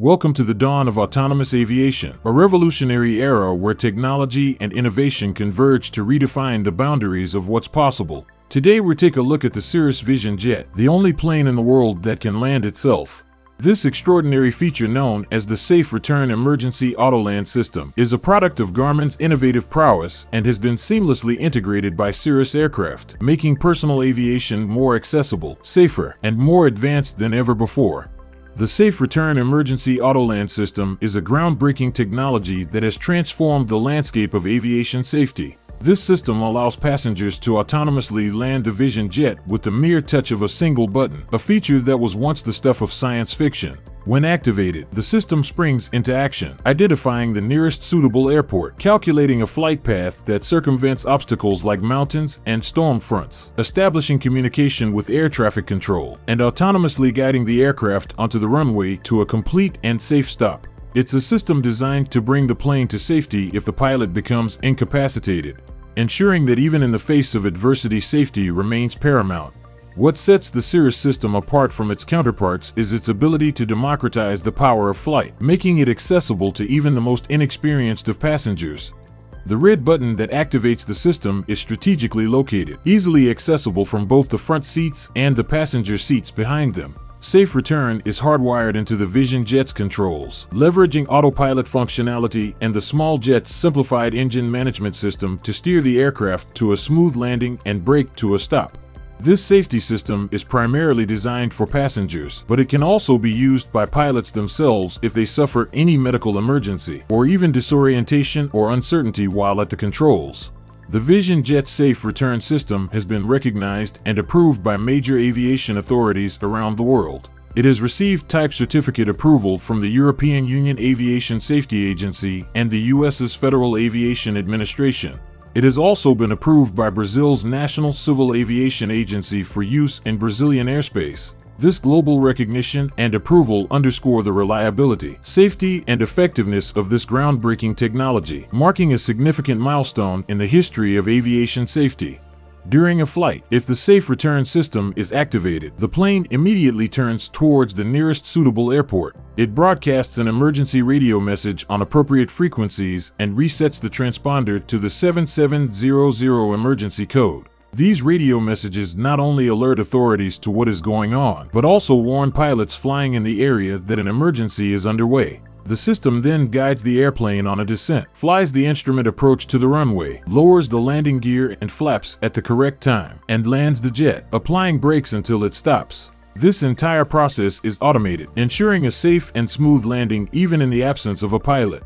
Welcome to the dawn of autonomous aviation, a revolutionary era where technology and innovation converge to redefine the boundaries of what's possible. Today we take a look at the Cirrus Vision Jet, the only plane in the world that can land itself. This extraordinary feature known as the Safe Return Emergency Autoland System is a product of Garmin's innovative prowess and has been seamlessly integrated by Cirrus Aircraft, making personal aviation more accessible, safer, and more advanced than ever before. The Safe Return Emergency Autoland System is a groundbreaking technology that has transformed the landscape of aviation safety. This system allows passengers to autonomously land the Vision jet with the mere touch of a single button, a feature that was once the stuff of science fiction. When activated, the system springs into action, identifying the nearest suitable airport, calculating a flight path that circumvents obstacles like mountains and storm fronts, establishing communication with air traffic control, and autonomously guiding the aircraft onto the runway to a complete and safe stop. It's a system designed to bring the plane to safety if the pilot becomes incapacitated, ensuring that even in the face of adversity safety remains paramount. What sets the Cirrus system apart from its counterparts is its ability to democratize the power of flight, making it accessible to even the most inexperienced of passengers. The red button that activates the system is strategically located, easily accessible from both the front seats and the passenger seats behind them. Safe Return is hardwired into the Vision Jet's controls, leveraging autopilot functionality and the small jet's simplified engine management system to steer the aircraft to a smooth landing and brake to a stop. This safety system is primarily designed for passengers, but it can also be used by pilots themselves if they suffer any medical emergency or even disorientation or uncertainty while at the controls. The Vision Jet Safe Return System has been recognized and approved by major aviation authorities around the world. It has received type certificate approval from the European Union Aviation Safety Agency and the US's Federal Aviation Administration. It has also been approved by Brazil's National Civil Aviation Agency for use in Brazilian airspace. This global recognition and approval underscore the reliability, safety, and effectiveness of this groundbreaking technology, marking a significant milestone in the history of aviation safety. During a flight, if the safe return system is activated, the plane immediately turns towards the nearest suitable airport. It broadcasts an emergency radio message on appropriate frequencies and resets the transponder to the 7700 emergency code. These radio messages not only alert authorities to what is going on, but also warn pilots flying in the area that an emergency is underway. The system then guides the airplane on a descent, flies the instrument approach to the runway, lowers the landing gear and flaps at the correct time, and lands the jet, applying brakes until it stops. This entire process is automated, ensuring a safe and smooth landing even in the absence of a pilot.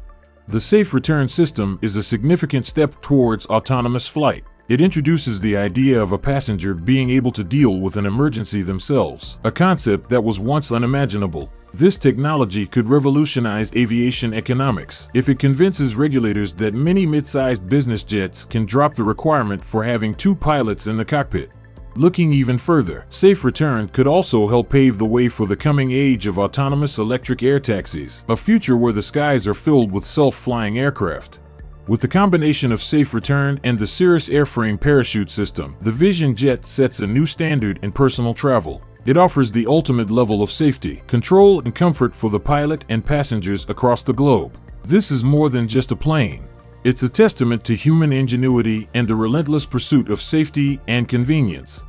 The Safe Return System is a significant step towards autonomous flight. It introduces the idea of a passenger being able to deal with an emergency themselves, a concept that was once unimaginable. This technology could revolutionize aviation economics if it convinces regulators that many mid-sized business jets can drop the requirement for having two pilots in the cockpit. Looking even further, Safe Return could also help pave the way for the coming age of autonomous electric air taxis, a future where the skies are filled with self-flying aircraft. With the combination of Safe Return and the Cirrus airframe parachute system, the Vision Jet sets a new standard in personal travel. It offers the ultimate level of safety, control, and comfort for the pilot and passengers across the globe. This is more than just a plane. It's a testament to human ingenuity and the relentless pursuit of safety and convenience.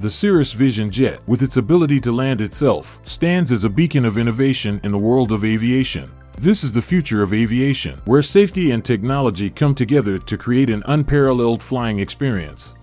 The Cirrus Vision Jet, with its ability to land itself, stands as a beacon of innovation in the world of aviation. This is the future of aviation, where safety and technology come together to create an unparalleled flying experience.